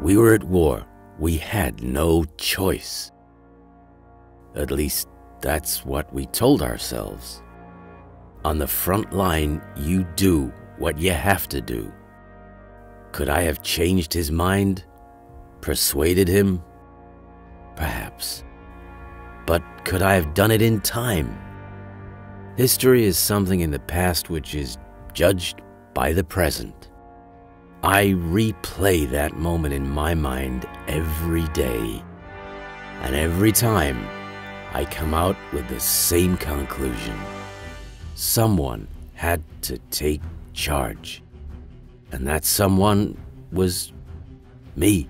We were at war. We had no choice. At least, that's what we told ourselves. On the front line, you do what you have to do. Could I have changed his mind? Persuaded him? Perhaps. But could I have done it in time? History is something in the past which is judged by the present. I replay that moment in my mind every day. And every time, I come out with the same conclusion. Someone had to take charge. And that someone was me.